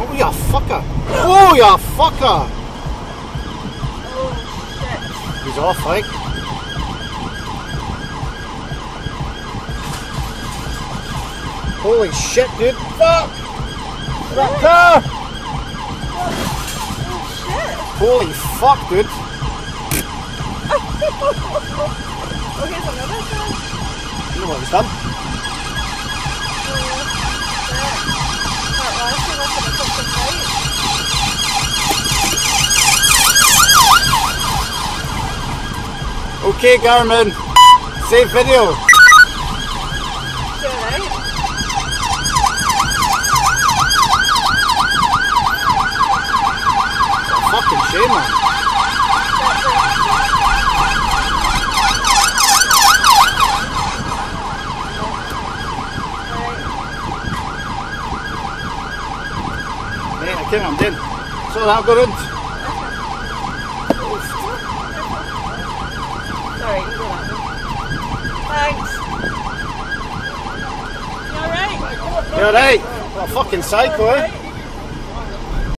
Oh, you fucker. Oh, you fucker. Oh shit. He's off, like. Holy shit, dude. Fuck! That car! Oh shit. Holy fuck, dude. Oh, okay, so another one. You know what was done? Okay, Garmin. Save video. Fucking shame. Så det här går runt. Sorry, you go. Thanks. You alright? Ja, nej. Vad fucking psycho, eh?